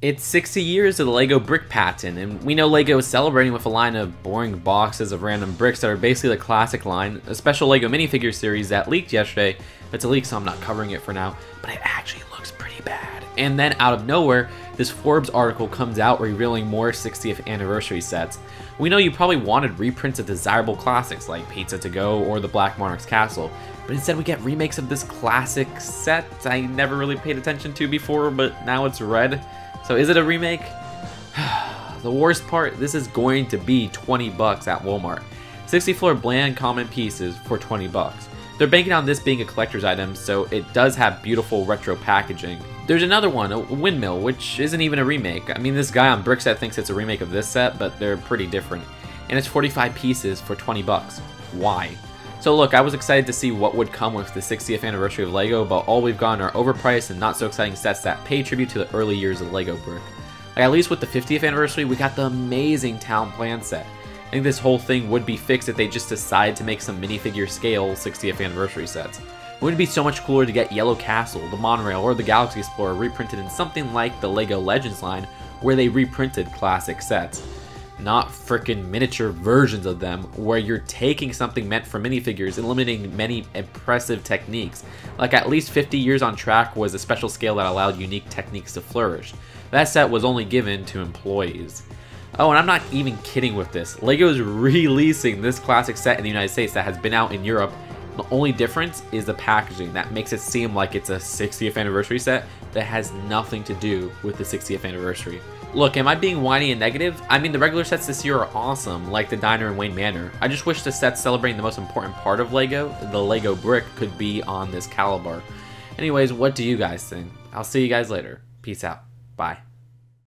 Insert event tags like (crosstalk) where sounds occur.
It's 60 years of the LEGO brick patent, and we know LEGO is celebrating with a line of boring boxes of random bricks that are basically the classic line, a special LEGO minifigure series that leaked yesterday. It's a leak, so I'm not covering it for now, but it actually looks pretty bad. And then out of nowhere, this Forbes article comes out revealing more 60th anniversary sets. We know you probably wanted reprints of desirable classics like Pizza to Go or the Black Monarch's Castle, but instead we get remakes of this classic set I never really paid attention to before, but now it's red. So is it a remake? (sighs) the worst part, this is going to be 20 bucks at Walmart. 60 floor bland common pieces for 20 bucks. They're banking on this being a collector's item, so it does have beautiful retro packaging. There's another one, a windmill, which isn't even a remake. I mean, this guy on Brickset thinks it's a remake of this set, but they're pretty different. And it's 45 pieces for 20 bucks. Why? So look, I was excited to see what would come with the 60th anniversary of LEGO, but all we've gotten are overpriced and not so exciting sets that pay tribute to the early years of LEGO Brick. Like at least with the 50th anniversary, we got the amazing Town Plan set. I think this whole thing would be fixed if they just decide to make some minifigure scale 60th anniversary sets. It Wouldn't it be so much cooler to get Yellow Castle, the Monorail, or the Galaxy Explorer reprinted in something like the LEGO Legends line, where they reprinted classic sets? Not freaking miniature versions of them where you're taking something meant for minifigures and limiting many impressive techniques. Like at least 50 years on track was a special scale that allowed unique techniques to flourish. That set was only given to employees. Oh, and I'm not even kidding with this. LEGO is (laughs) releasing this classic set in the United States that has been out in Europe. The only difference is the packaging that makes it seem like it's a 60th anniversary set that has nothing to do with the 60th anniversary. Look, am I being whiny and negative? I mean, the regular sets this year are awesome, like the Diner and Wayne Manor. I just wish the sets celebrating the most important part of LEGO, the LEGO brick, could be on this caliber. Anyways, what do you guys think? I'll see you guys later. Peace out. Bye.